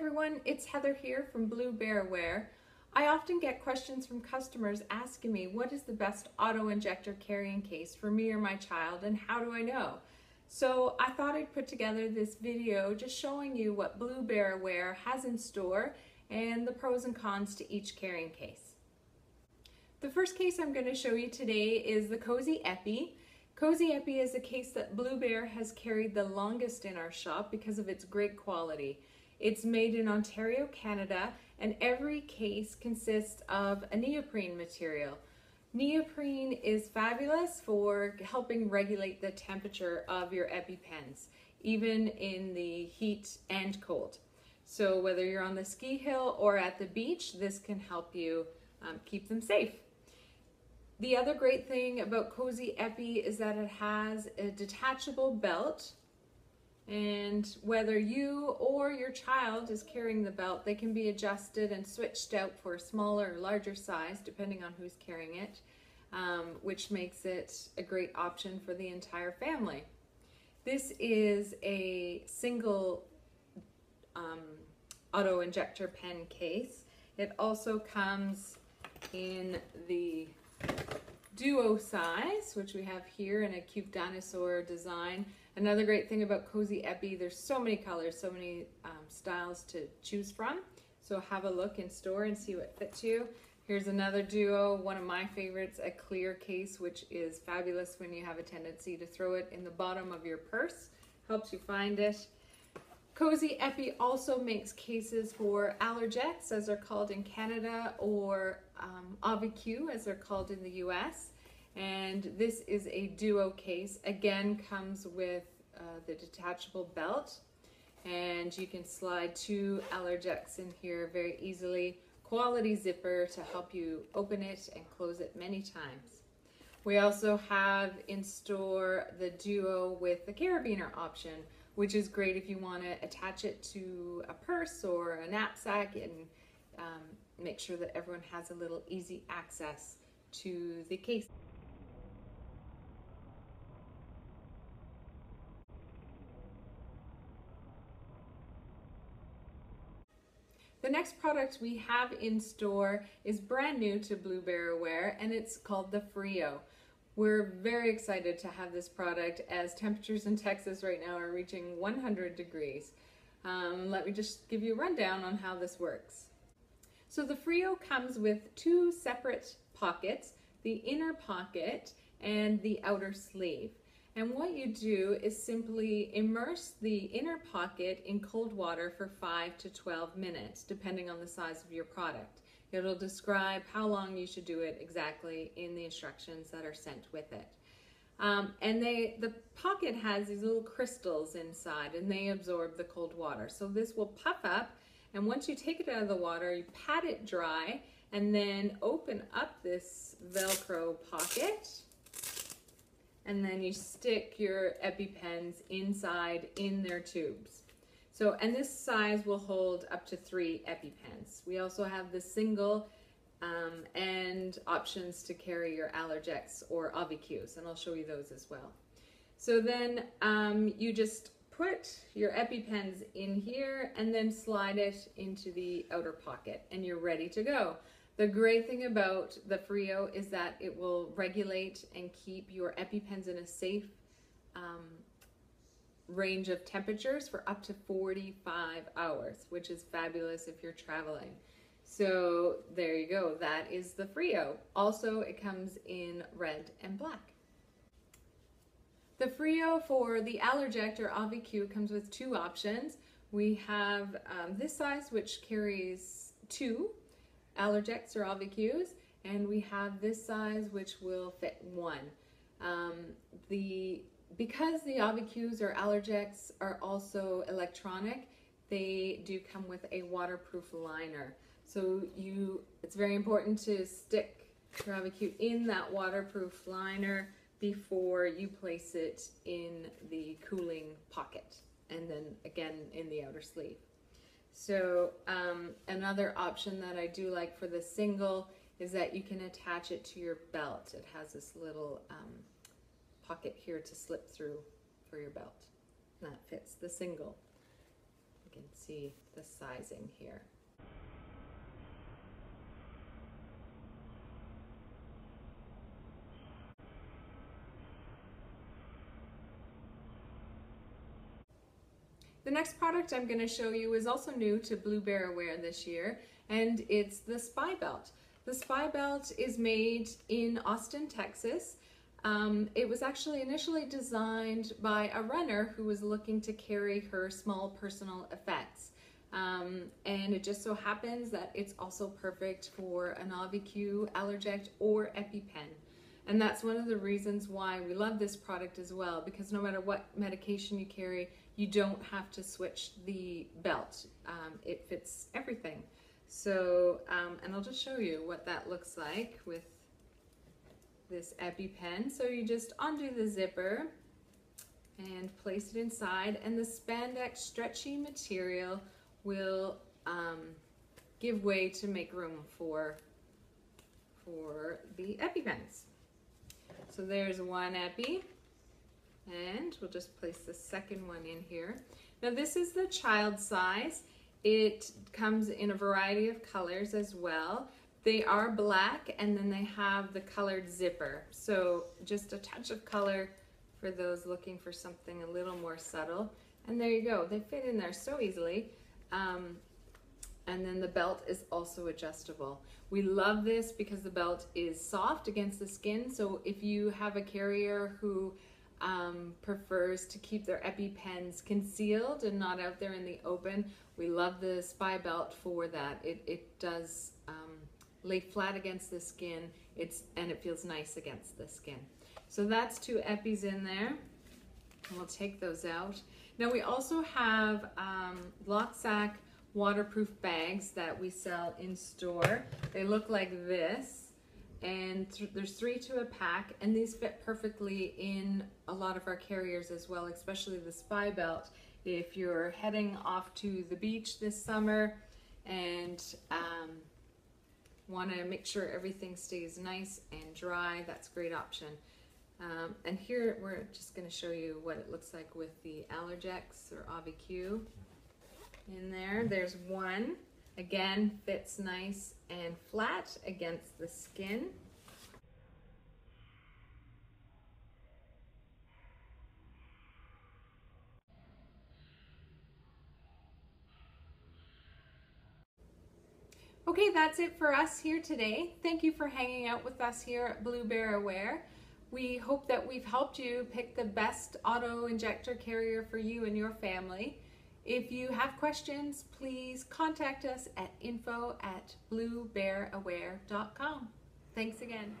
everyone, it's Heather here from Blue Bear Aware. I often get questions from customers asking me what is the best auto injector carrying case for me or my child and how do I know? So I thought I'd put together this video just showing you what Blue Bear Aware has in store and the pros and cons to each carrying case. The first case I'm going to show you today is the Kozy Epi. Kozy Epi is a case that Blue Bear has carried the longest in our shop because of its great quality. It's made in Ontario, Canada, and every case consists of a neoprene material. Neoprene is fabulous for helping regulate the temperature of your EpiPens, even in the heat and cold. So whether you're on the ski hill or at the beach, this can help you um, keep them safe. The other great thing about Kozy Epi is that it has a detachable belt and whether you or your child is carrying the belt, they can be adjusted and switched out for a smaller or larger size, depending on who's carrying it, um, which makes it a great option for the entire family. This is a single um, auto injector pen case. It also comes in the duo size, which we have here in a cute dinosaur design. Another great thing about Kozy Epi, there's so many colors, so many um, styles to choose from. So have a look in store and see what fits you. Here's another duo, one of my favorites, a clear case, which is fabulous when you have a tendency to throw it in the bottom of your purse. Helps you find it. Kozy Epi also makes cases for Allerject, as they're called in Canada, or um, Auvi-Q, as they're called in the US. And this is a duo case. Again, comes with uh, the detachable belt. And you can slide two Allerject in here very easily. Quality zipper to help you open it and close it many times. We also have in store the duo with the carabiner option, which is great if you want to attach it to a purse or a knapsack and um, make sure that everyone has a little easy access to the case. The next product we have in store is brand new to Blue Bear Aware and it's called the Frio. We're very excited to have this product as temperatures in Texas right now are reaching 100 degrees. Um, let me just give you a rundown on how this works. So the Frio comes with two separate pockets, the inner pocket and the outer sleeve. And what you do is simply immerse the inner pocket in cold water for 5 to 12 minutes, depending on the size of your product. It'll describe how long you should do it exactly in the instructions that are sent with it. Um, and they, the pocket has these little crystals inside and they absorb the cold water. So this will puff up and once you take it out of the water, you pat it dry and then open up this Velcro pocket and then you stick your EpiPens inside in their tubes. So, and this size will hold up to three EpiPens. We also have the single um, and options to carry your Allerject or Auvi-Qs, and I'll show you those as well. So then um, you just put your EpiPens in here and then slide it into the outer pocket and you're ready to go. The great thing about the Frio is that it will regulate and keep your EpiPens in a safe um, range of temperatures for up to 45 hours, which is fabulous if you're traveling. So there you go, that is the Frio. Also, it comes in red and black. The Frio for the Allerject or Auvi-Q comes with two options. We have um, this size, which carries two Allerject or Auvi-Qs, and we have this size which will fit one. Um, the because the Auvi-Qs or Allerject are also electronic, they do come with a waterproof liner. So you, it's very important to stick your Auvi-Q in that waterproof liner before you place it in the cooling pocket and then again in the outer sleeve. So um, another option that I do like for the single is that you can attach it to your belt. It has this little um, pocket here to slip through for your belt. And that fits the single. You can see the sizing here. The next product I'm going to show you is also new to Blue Bear Aware this year, and it's the SPIbelt. The SPIbelt is made in Austin, Texas. Um, it was actually initially designed by a runner who was looking to carry her small personal effects. Um, and it just so happens that it's also perfect for an Auvi-Q, Allerject, or EpiPen. And that's one of the reasons why we love this product as well, because no matter what medication you carry, you don't have to switch the belt. Um, it fits everything. So, um, and I'll just show you what that looks like with this EpiPen. So you just undo the zipper and place it inside and the spandex stretchy material will um, give way to make room for, for the EpiPens. So there's one epi. And we'll just place the second one in here. Now this is the child size. It comes in a variety of colors as well. They are black and then they have the colored zipper. So just a touch of color for those looking for something a little more subtle. And there you go, they fit in there so easily. Um, and then the belt is also adjustable. We love this because the belt is soft against the skin. So if you have a carrier who um, prefers to keep their EpiPens concealed and not out there in the open, we love the SPIbelt for that. It, it does um, lay flat against the skin it's and it feels nice against the skin. So that's two Epis in there. We'll take those out. Now we also have um, Loksak waterproof bags that we sell in store. They look like this and th there's three to a pack and these fit perfectly in a lot of our carriers as well, especially the SPIbelt. If you're heading off to the beach this summer and um, want to make sure everything stays nice and dry, that's a great option. Um, and here we're just going to show you what it looks like with the Allerject or Auvi-Q in there. There's one, again, fits nice and flat against the skin. Okay, that's it for us here today. Thank you for hanging out with us here at Blue Bear Aware. We hope that we've helped you pick the best auto injector carrier for you and your family. If you have questions, please contact us at info at bluebearaware.com. Thanks again.